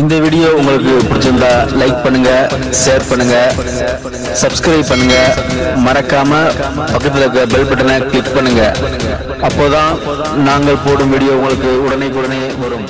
இந்த வீடியோ உங்களுக்கு பிடிச்சிருந்தா லைக் பண்ணுங்க ஷேர் பண்ணுங்க சப்ஸ்கிரைப் பண்ணுங்க. மறக்காம பக்கத்தில் இருக்க பெல் பட்டனை கிளிக் பண்ணுங்க. அப்போதான் நாங்கள் போடும் வீடியோ உங்களுக்கு உடனே உடனே வரும்.